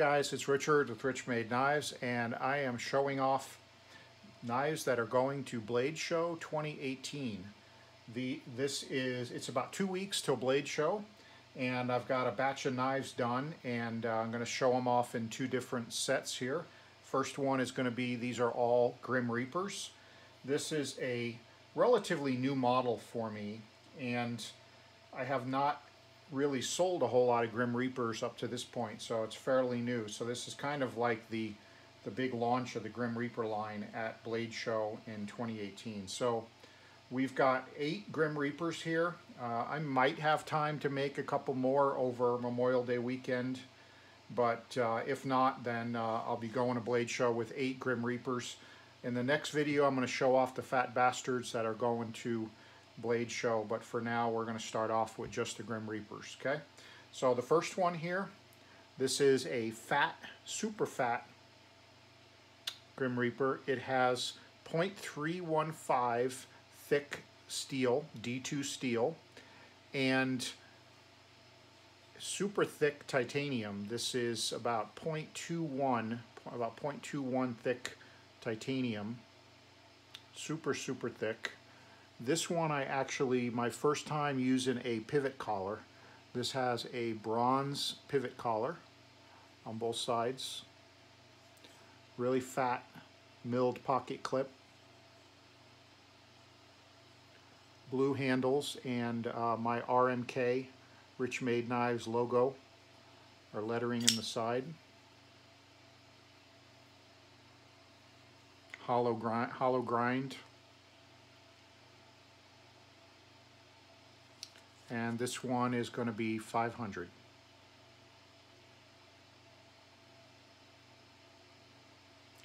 guys, it's Richard with RichMade Knives, and I am showing off knives that are going to Blade Show 2018. The This is, it's about two weeks till Blade Show, and I've got a batch of knives done, and uh, I'm going to show them off in two different sets here. First one is going to be, these are all Grim Reapers. This is a relatively new model for me, and I have not really sold a whole lot of Grim Reapers up to this point, so it's fairly new. So this is kind of like the the big launch of the Grim Reaper line at Blade Show in 2018. So we've got eight Grim Reapers here. Uh, I might have time to make a couple more over Memorial Day weekend, but uh, if not, then uh, I'll be going to Blade Show with eight Grim Reapers. In the next video, I'm going to show off the fat bastards that are going to Blade show, but for now we're going to start off with just the Grim Reapers, okay? So the first one here, this is a fat, super fat Grim Reaper. It has 0.315 thick steel, D2 steel, and super thick titanium. This is about 0.21, about 0.21 thick titanium. Super, super thick. This one I actually, my first time using a pivot collar. This has a bronze pivot collar on both sides. Really fat milled pocket clip. Blue handles and uh, my RMK RichMade Knives logo or lettering in the side. Hollow grind, hollow grind and this one is going to be 500.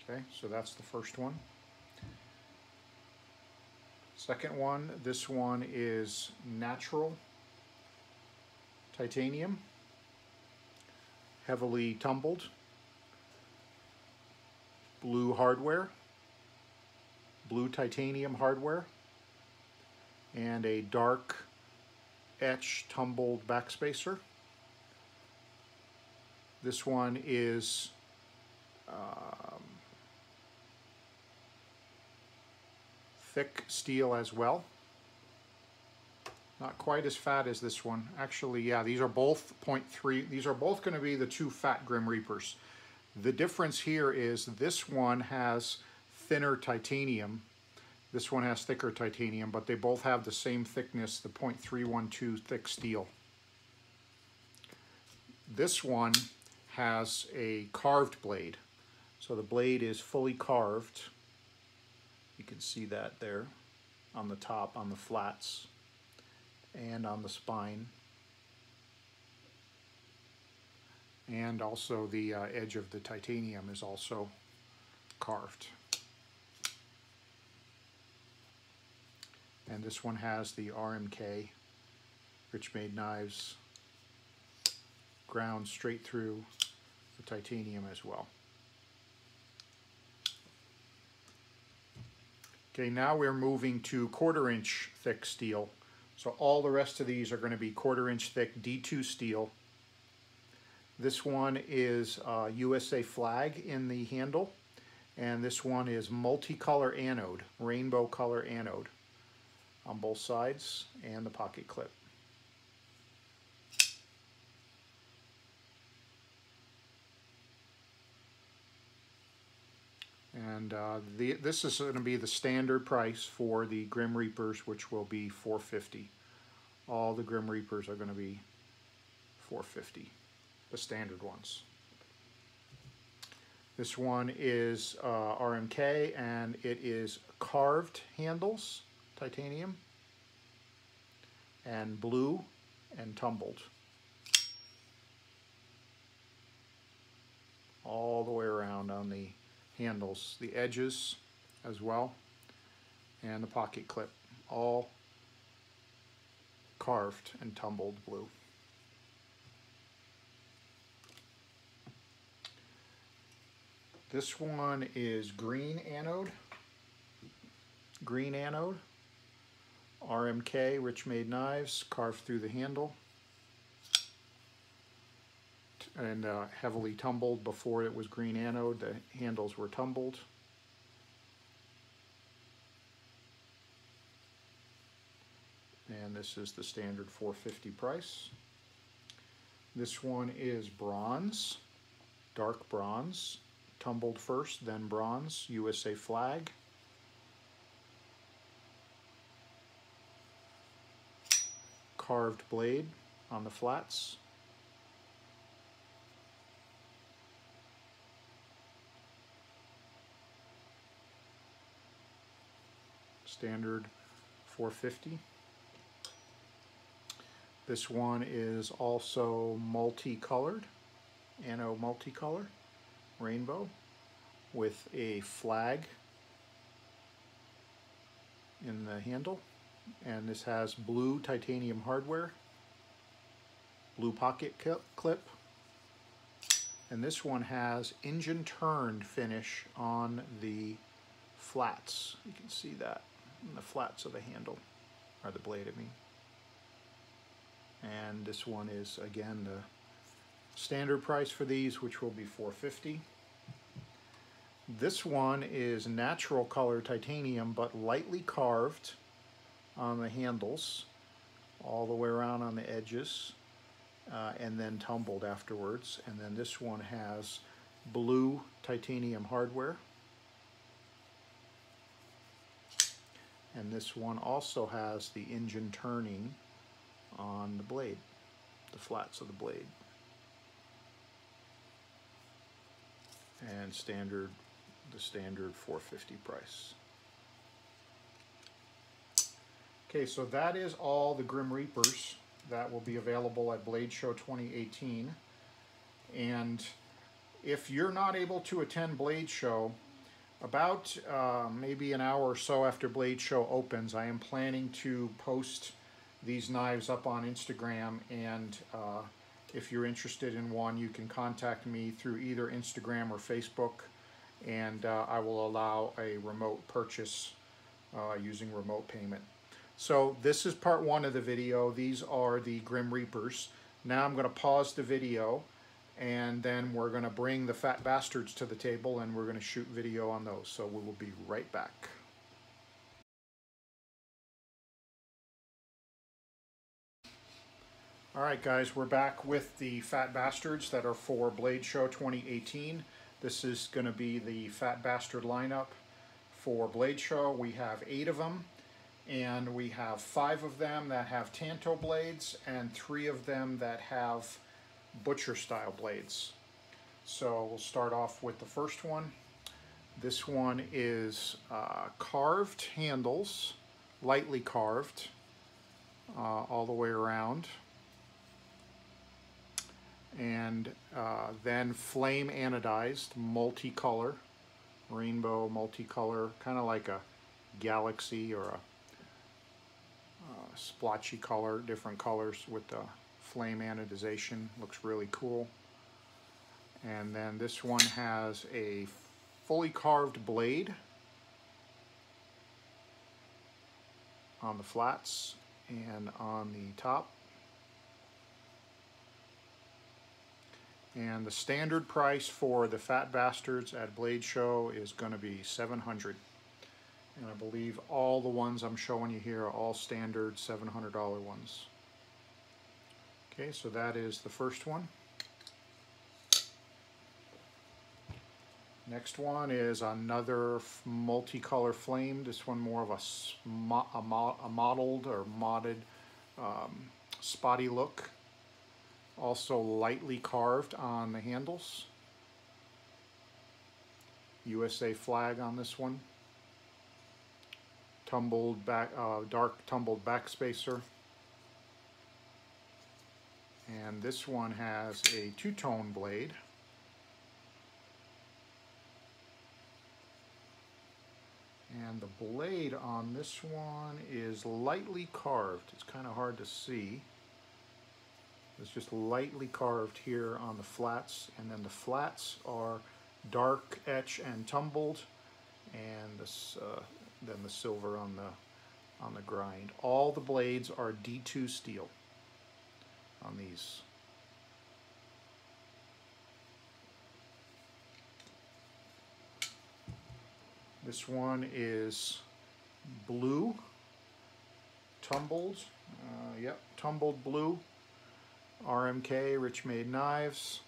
Okay, so that's the first one. Second one, this one is natural titanium, heavily tumbled, blue hardware, blue titanium hardware, and a dark etch tumbled backspacer. This one is um, thick steel as well. Not quite as fat as this one. Actually, yeah, these are both 0.3. These are both going to be the two fat Grim Reapers. The difference here is this one has thinner titanium this one has thicker titanium, but they both have the same thickness, the 0.312 thick steel. This one has a carved blade. So the blade is fully carved. You can see that there on the top, on the flats, and on the spine. And also the uh, edge of the titanium is also carved. And this one has the RMK RichMade Knives ground straight through the titanium as well. Okay, now we're moving to quarter inch thick steel. So all the rest of these are going to be quarter inch thick D2 steel. This one is uh, USA flag in the handle, and this one is multicolor anode, rainbow color anode on both sides and the pocket clip. And uh, the, this is going to be the standard price for the Grim Reapers, which will be 450 All the Grim Reapers are going to be 450 the standard ones. This one is uh, RMK and it is carved handles titanium, and blue and tumbled. All the way around on the handles, the edges as well, and the pocket clip, all carved and tumbled blue. This one is green anode, green anode. RMK, RichMade Knives, carved through the handle. and uh, heavily tumbled before it was green anode. The handles were tumbled. And this is the standard 450 price. This one is bronze, dark bronze, tumbled first, then bronze, USA flag. Carved blade on the flats. Standard 450. This one is also multicolored, anno multicolor, rainbow, with a flag in the handle. And this has blue titanium hardware, blue pocket clip, and this one has engine turned finish on the flats. You can see that in the flats of the handle, or the blade I mean. And this one is again the standard price for these which will be 450 this one is natural color titanium but lightly carved on the handles all the way around on the edges uh, and then tumbled afterwards and then this one has blue titanium hardware and this one also has the engine turning on the blade, the flats of the blade. And standard, the standard 450 price. Okay, so that is all the Grim Reapers that will be available at Blade Show 2018. And if you're not able to attend Blade Show, about uh, maybe an hour or so after Blade Show opens, I am planning to post these knives up on Instagram and uh, if you're interested in one you can contact me through either Instagram or Facebook and uh, I will allow a remote purchase uh, using remote payment. So this is part one of the video. These are the Grim Reapers. Now I'm going to pause the video and then we're going to bring the fat bastards to the table and we're going to shoot video on those. So we will be right back. All right, guys, we're back with the Fat Bastards that are for Blade Show 2018. This is going to be the Fat Bastard lineup for Blade Show. We have eight of them, and we have five of them that have Tanto blades, and three of them that have Butcher-style blades. So we'll start off with the first one. This one is uh, carved handles, lightly carved, uh, all the way around and uh, then flame anodized multicolor rainbow multicolor kind of like a galaxy or a splotchy color different colors with the flame anodization looks really cool. And then this one has a fully carved blade on the flats and on the top. And the standard price for the Fat Bastards at Blade Show is going to be 700 And I believe all the ones I'm showing you here are all standard $700 ones. Okay, so that is the first one. Next one is another multicolor flame. This one more of a, a, a mottled or modded um, spotty look. Also lightly carved on the handles. USA flag on this one. Tumbled back, uh, dark tumbled back spacer. And this one has a two-tone blade. And the blade on this one is lightly carved. It's kind of hard to see. It's just lightly carved here on the flats, and then the flats are dark etch and tumbled, and this, uh, than the silver on the on the grind. All the blades are D2 steel on these. This one is blue, tumbled, uh, yep, tumbled blue, RMK, RichMade Knives.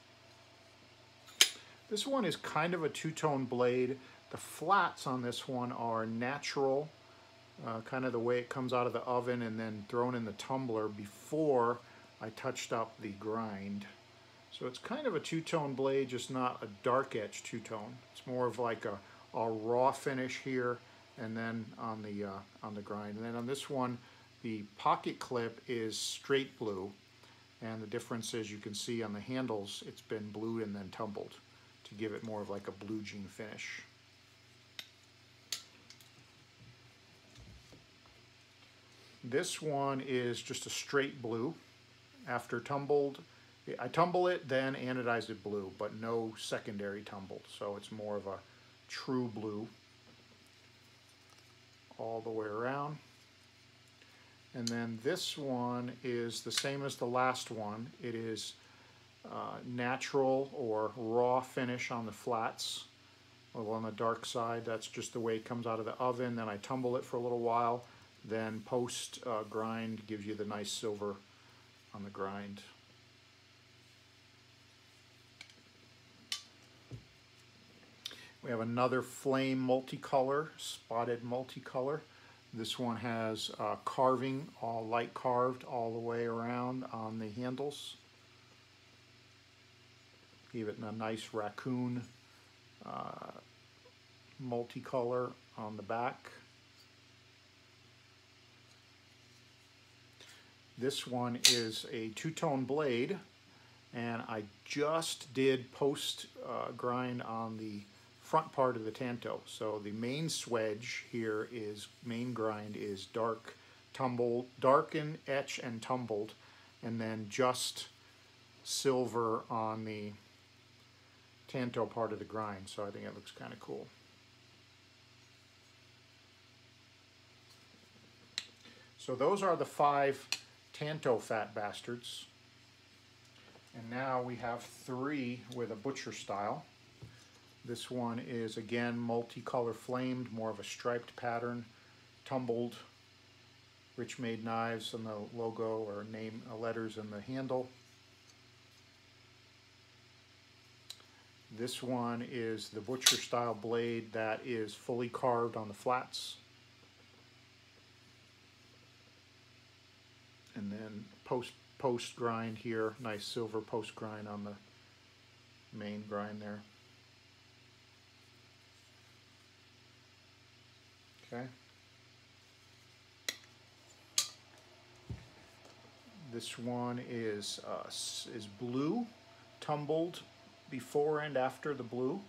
This one is kind of a two-tone blade. The flats on this one are natural, uh, kind of the way it comes out of the oven and then thrown in the tumbler before I touched up the grind. So it's kind of a two-tone blade, just not a dark etch two-tone. It's more of like a, a raw finish here and then on the, uh, on the grind. And then on this one, the pocket clip is straight blue. And the difference is you can see on the handles, it's been blued and then tumbled to give it more of like a blue jean finish. This one is just a straight blue. After tumbled, I tumble it, then anodized it blue, but no secondary tumbled. So it's more of a true blue all the way around. And then this one is the same as the last one. It is uh, natural or raw finish on the flats. Well, on the dark side, that's just the way it comes out of the oven. Then I tumble it for a little while. Then post uh, grind gives you the nice silver on the grind. We have another flame multicolor, spotted multicolor. This one has uh, carving, all light carved all the way around on the handles. Give it a nice raccoon uh, multicolor on the back. This one is a two-tone blade and I just did post uh, grind on the front part of the Tanto. So the main swedge here is, main grind is dark, tumbled, darken, etch, and tumbled, and then just silver on the Tanto part of the grind. So I think it looks kind of cool. So those are the five Tanto Fat Bastards. And now we have three with a butcher style. This one is again multicolor flamed, more of a striped pattern, tumbled, RichMade Knives on the logo or name uh, letters in the handle. This one is the butcher style blade that is fully carved on the flats. And then post post grind here, nice silver post grind on the main grind there. Okay. This one is uh, is blue, tumbled before and after the blue.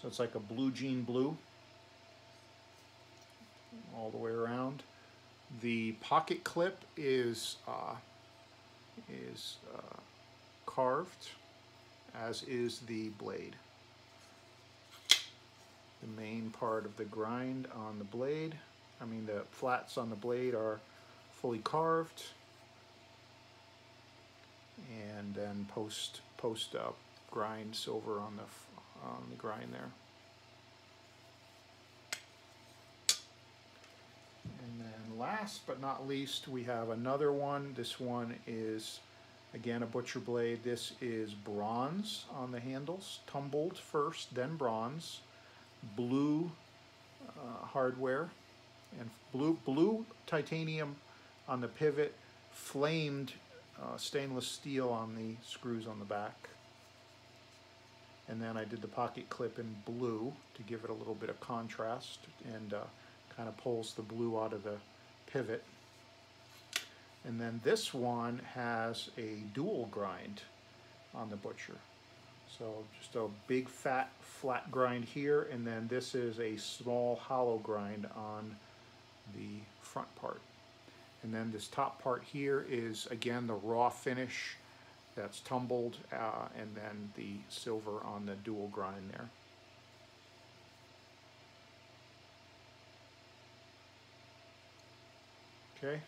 So it's like a blue jean blue all the way around. The pocket clip is uh, is uh, carved, as is the blade. The main part of the grind on the blade, I mean the flats on the blade are fully carved, and then post post up grinds over on the on the grind there. Last but not least, we have another one. This one is, again, a butcher blade. This is bronze on the handles, tumbled first, then bronze, blue uh, hardware, and blue, blue titanium on the pivot, flamed uh, stainless steel on the screws on the back. And then I did the pocket clip in blue to give it a little bit of contrast and uh, kind of pulls the blue out of the pivot. And then this one has a dual grind on the butcher. So just a big fat flat grind here, and then this is a small hollow grind on the front part. And then this top part here is again the raw finish that's tumbled, uh, and then the silver on the dual grind there. Okay,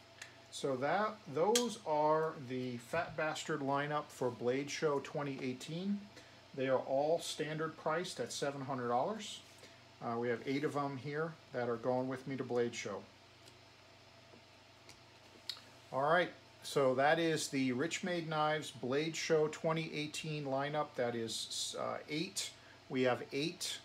so that those are the Fat Bastard lineup for Blade Show 2018. They are all standard priced at $700. Uh, we have eight of them here that are going with me to Blade Show. All right, so that is the Richmade Knives Blade Show 2018 lineup. That is uh, eight. We have eight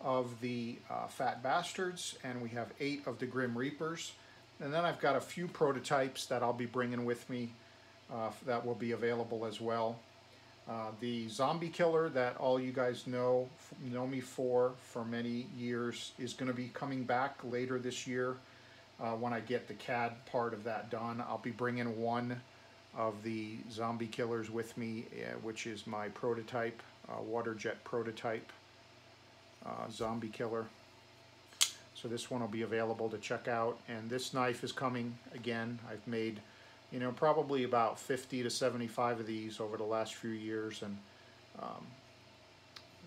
of the uh, Fat Bastards, and we have eight of the Grim Reapers. And then I've got a few prototypes that I'll be bringing with me uh, that will be available as well. Uh, the zombie killer that all you guys know know me for for many years is going to be coming back later this year uh, when I get the CAD part of that done. I'll be bringing one of the zombie killers with me, uh, which is my prototype, uh, water jet prototype uh, zombie killer. So this one will be available to check out. And this knife is coming again. I've made you know, probably about 50 to 75 of these over the last few years, and um,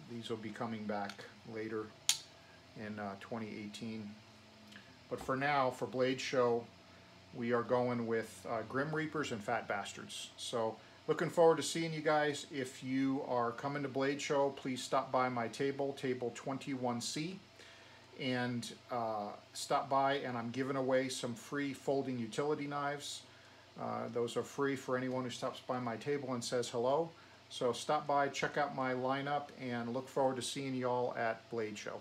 these will be coming back later in uh, 2018. But for now, for Blade Show, we are going with uh, Grim Reapers and Fat Bastards. So looking forward to seeing you guys. If you are coming to Blade Show, please stop by my table, table 21C, and uh, stop by and I'm giving away some free folding utility knives. Uh, those are free for anyone who stops by my table and says hello. So stop by, check out my lineup, and look forward to seeing you all at Blade Show.